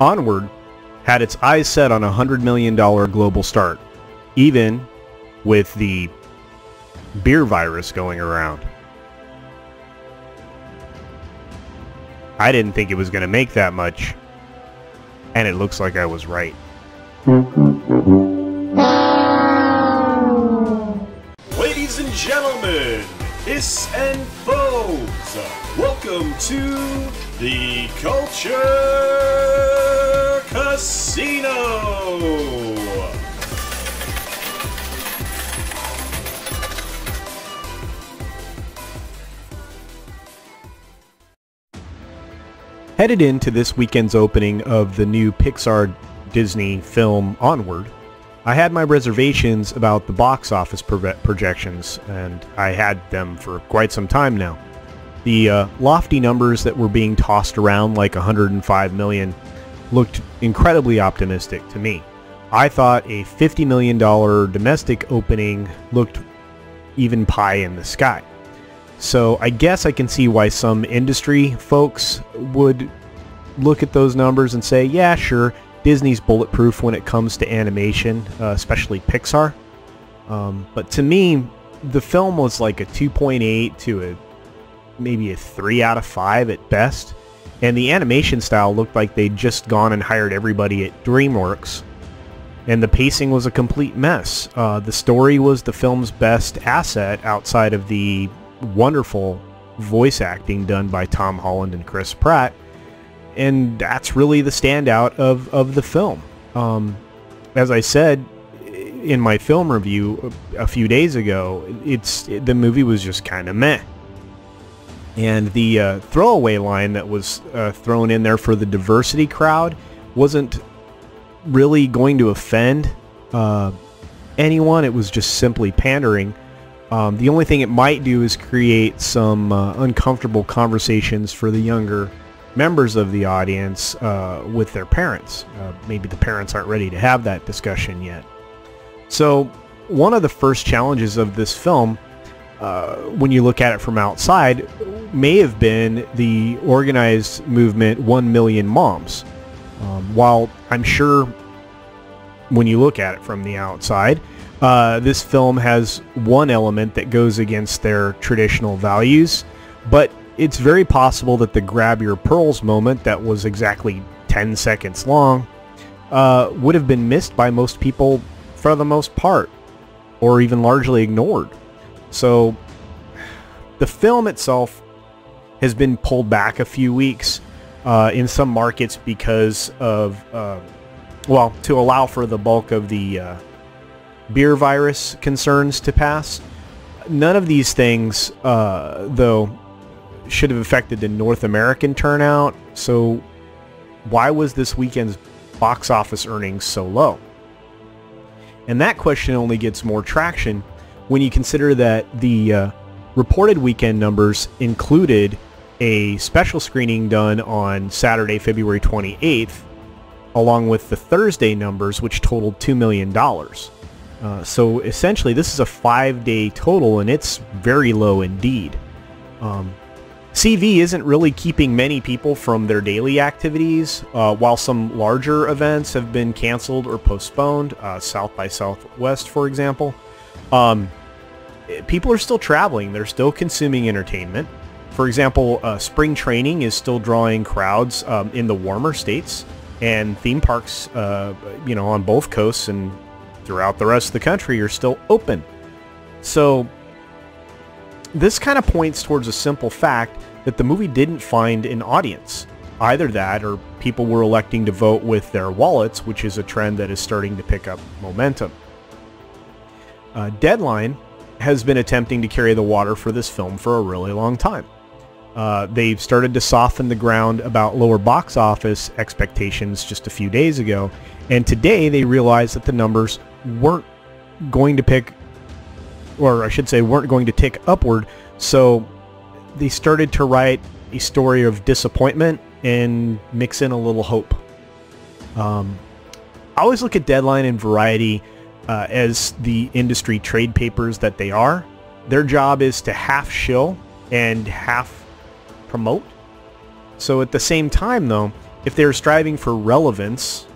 Onward had its eyes set on a $100 million global start, even with the beer virus going around. I didn't think it was going to make that much, and it looks like I was right. Ladies and gentlemen, hiss and foes, welcome to the Culture Casino! Headed into this weekend's opening of the new Pixar Disney film Onward, I had my reservations about the box office proje- projections, and I had them for quite some time now. The uh, lofty numbers that were being tossed around like 105 million looked incredibly optimistic to me. I thought a $50 million domestic opening looked even pie in the sky. So I guess I can see why some industry folks would look at those numbers and say, yeah, sure, Disney's bulletproof when it comes to animation, uh, especially Pixar. Um, but to me, the film was like a 2.8 to a maybe a 3 out of 5 at best. And the animation style looked like they'd just gone and hired everybody at DreamWorks. And the pacing was a complete mess. Uh, the story was the film's best asset outside of the wonderful voice acting done by Tom Holland and Chris Pratt. And that's really the standout of, of the film. Um, as I said in my film review a few days ago, it's the movie was just kind of meh. And the uh, throwaway line that was uh, thrown in there for the diversity crowd wasn't really going to offend uh, anyone. It was just simply pandering. Um, the only thing it might do is create some uh, uncomfortable conversations for the younger members of the audience uh, with their parents. Uh, maybe the parents aren't ready to have that discussion yet. So one of the first challenges of this film, uh, when you look at it from outside, may have been the organized movement 1 Million Moms. Um, while I'm sure when you look at it from the outside, uh, this film has one element that goes against their traditional values, but it's very possible that the grab your pearls moment that was exactly 10 seconds long uh, would have been missed by most people for the most part, or even largely ignored. So the film itself has been pulled back a few weeks uh, in some markets because of, uh, well, to allow for the bulk of the uh, beer virus concerns to pass. None of these things, uh, though, should have affected the North American turnout. So why was this weekend's box office earnings so low? And that question only gets more traction when you consider that the uh, reported weekend numbers included a special screening done on Saturday, February 28th, along with the Thursday numbers, which totaled $2 million. Uh, so essentially, this is a five-day total, and it's very low indeed. Um, CV isn't really keeping many people from their daily activities, uh, while some larger events have been canceled or postponed, uh, South by Southwest, for example. Um, people are still traveling. They're still consuming entertainment. For example, uh, spring training is still drawing crowds um, in the warmer states, and theme parks, uh, you know, on both coasts and throughout the rest of the country are still open. So this kind of points towards a simple fact that the movie didn't find an audience. Either that or people were electing to vote with their wallets, which is a trend that is starting to pick up momentum. Uh, Deadline has been attempting to carry the water for this film for a really long time. Uh, they've started to soften the ground about lower box office expectations just a few days ago, and today they realized that the numbers weren't going to pick, or I should say, weren't going to tick upward. So they started to write a story of disappointment and mix in a little hope. Um, I always look at Deadline and Variety uh, as the industry trade papers that they are. Their job is to half shill and half promote. So at the same time, though, if they're striving for relevance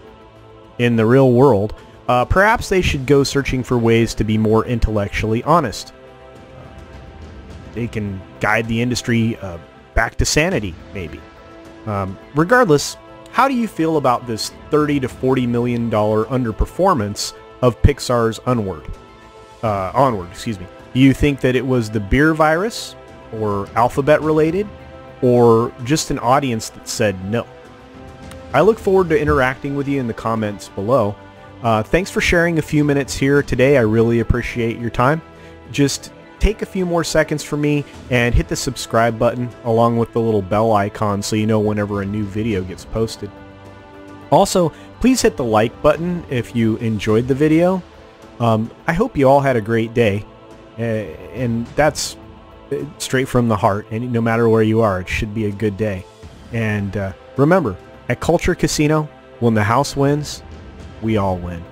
in the real world, uh, perhaps they should go searching for ways to be more intellectually honest. They can guide the industry uh, back to sanity, maybe. Um, regardless, how do you feel about this 30 to 40 million dollar underperformance of Pixar's Onward? Uh, Onward, excuse me. Do you think that it was the beer virus, or alphabet related, or just an audience that said no? I look forward to interacting with you in the comments below. Uh, thanks for sharing a few minutes here today. I really appreciate your time. Just take a few more seconds for me and hit the subscribe button along with the little bell icon so you know whenever a new video gets posted. Also, please hit the like button if you enjoyed the video. Um, I hope you all had a great day. Uh, and that's straight from the heart. And no matter where you are, it should be a good day. And uh, remember, at Culture Casino, when the house wins, we all win.